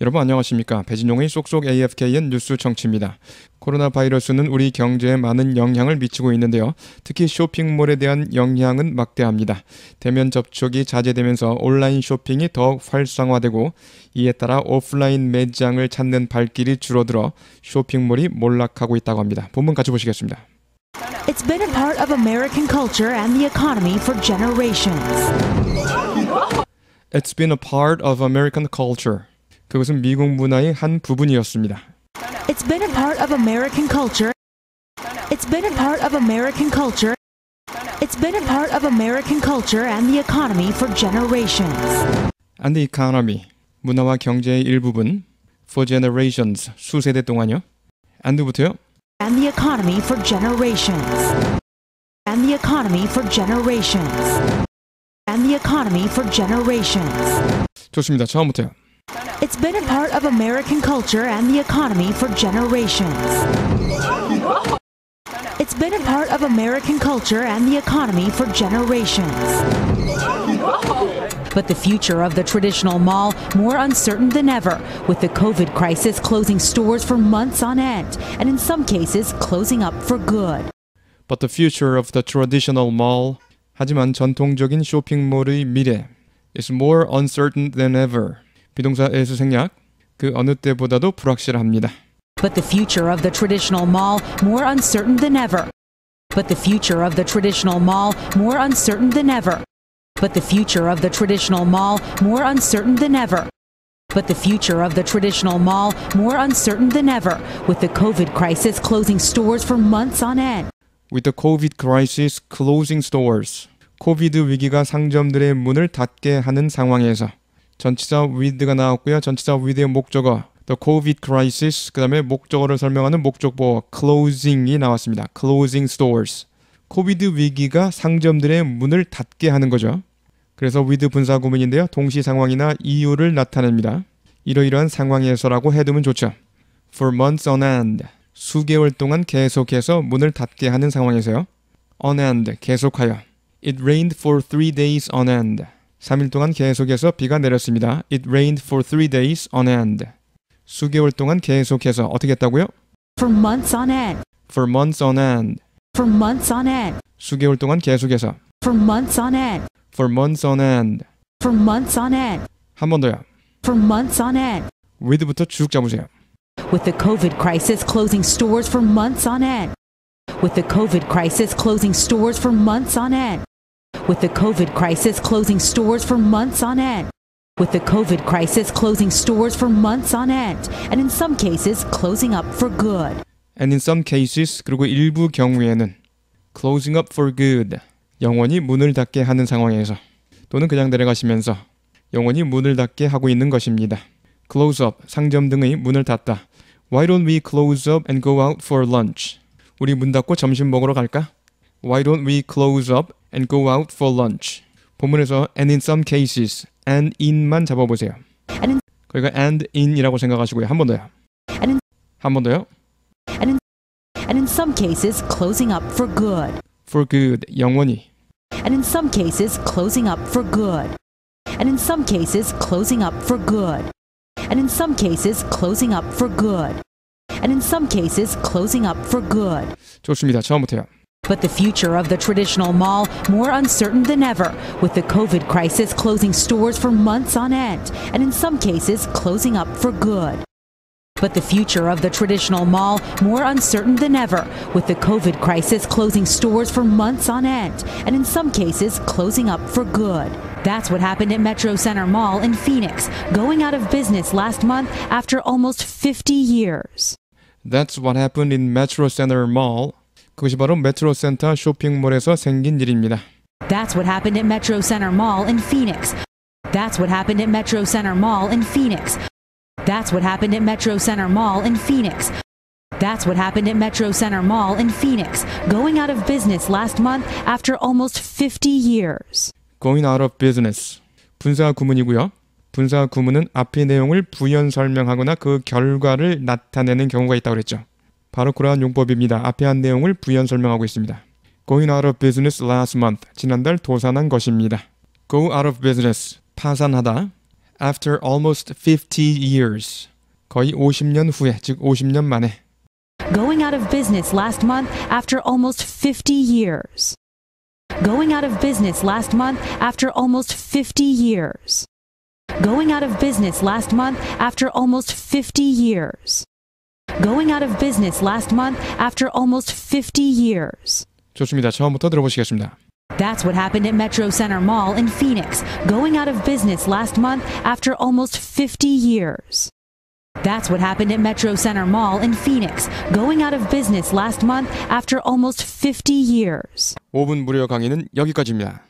여러분 안녕하십니까? 배진용의 쏙쏙 AFKN 뉴스 청취입니다. 코로나 바이러스는 우리 경제에 많은 영향을 미치고 있는데요. 특히 쇼핑몰에 대한 영향은 막대합니다. 대면 접촉이 자제되면서 온라인 쇼핑이 더 활성화되고 이에 따라 오프라인 매장을 찾는 발길이 줄어들어 쇼핑몰이 몰락하고 있다고 합니다. 본문 같이 보시겠습니다. It's been a part of American culture and the economy for generations. It's been a part of American culture. 그것은 미국 문화의 한 부분이었습니다. It's been a part of American culture. It's been a part of American culture. It's been a part of American culture and the economy for generations. And the economy. 문화와 경제의 일부분. For generations. 수세대 동안요. and부터요. And the economy for generations. And the economy for generations. And the economy for generations. 좋습니다. 처음부터요. It's been a part of American culture and the economy for generations. It's been a part of American culture and the economy for generations. But the future of the traditional mall more uncertain than ever, with the COVID crisis closing stores for months on end, and in some cases closing up for good. But the future of the traditional mall. 하지만 전통적인 쇼핑몰의 미래 is more uncertain than ever. 비동사 에서 생략. 그 어느 때보다도 불확실합니다. But the future of the traditional mall more uncertain than ever. But the future of the traditional mall more uncertain than ever. But the future of the traditional mall more uncertain than ever. But the future of the traditional mall more uncertain than ever, with the COVID crisis closing stores for months on end. With the COVID crisis closing stores. 코비드 위기가 상점들의 문을 닫게 하는 상황에서 전치사 with가 나왔고요. 전치사 with의 목적어 the COVID crisis 그다음에 목적어를 설명하는 목적보 closing이 나왔습니다. closing stores. COVID 위기가 상점들의 문을 닫게 하는 거죠. 그래서 with 분사 구문인데요. 동시 상황이나 이유를 나타냅니다. 이러이러한 상황에서라고 해두면 좋죠. For months on end. 수개월 동안 계속해서 문을 닫게 하는 상황에서요. On end. 계속하여. It rained for three days on end. 3일 동안 계속해서 비가 내렸습니다. It rained for three days on end. 수개월 동안 계속해서 어떻게 했다고요? For months on end. For months on end. For months on end. 수개월 동안 계속해서. For months on end. For months on end. For months on end. 한 번 더요. For months on end. with부터 쭉 잡으세요. With the COVID crisis closing stores for months on end. With the COVID crisis closing stores for months on end. With the COVID crisis closing stores for months on end. With the COVID crisis closing stores for months on end, and in some cases closing up for good. And in some cases 그리고 일부 경우에는 closing up for good 영원히 문을 닫게 하는 상황에서 또는 그냥 내려가시면서 영원히 문을 닫게 하고 있는 것입니다. close up 상점 등의 문을 닫다. Why don't we close up and go out for lunch? 우리 문 닫고 점심 먹으러 갈까? Why don't we close up and go out for lunch? 본문에서 and in some cases and in만 잡아보세요. And in, 그러니까 and in이라고 생각하시고요. 한 번 더요. and in, 한 번 더요. and in, and in some cases closing up for good. for good 영원히 And in some cases closing up for good. And in some cases closing up for good. And in some cases closing up for good. And in some cases closing up for good. 좋습니다. 처음부터요. But the future of the traditional mall more uncertain than ever, with the COVID crisis closing stores for months on end, and in some cases closing up for good. But the future of the traditional mall more uncertain than ever, with the COVID crisis closing stores for months on end, and in some cases closing up for good. That's what happened at Metro Center Mall in Phoenix, going out of business last month after almost 50 years. That's what happened in Metro Center Mall. 그것이 바로 메트로 센터 쇼핑몰에서 생긴 일입니다. That's what happened at Metro Center Mall in Phoenix. That's what happened at Metro Center Mall in Phoenix. That's what happened at Metro Center Mall in Phoenix. That's what happened at Metro Center Mall in Phoenix, going out of business last month after almost 50 years. Going out of business. 분사 구문이고요. 분사 구문은 앞의 내용을 부연 설명하거나 그 결과를 나타내는 경우가 있다고 그랬죠. 바로 그러한 용법입니다. 앞에 한 내용을 부연 설명하고 있습니다. Going out of business last month. 지난달 도산한 것입니다. Go out of business. 파산하다. after almost 50 years. 거의 50년 후에, 즉 50년 만에. Going out of business last month after almost 50 years. Going out of business last month after almost 50 years. Going out of business last month after almost 50 years. Going out of business last month after almost 50 years. 좋습니다. 처음부터 들어보시겠습니다. That's what happened at Metro Center Mall in Phoenix, going out of business last month after almost 50 years. That's what happened at Metro Center Mall in Phoenix, going out of business last month after almost 50 years. 5분 무료 강의는 여기까지입니다.